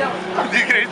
Não. De igreja.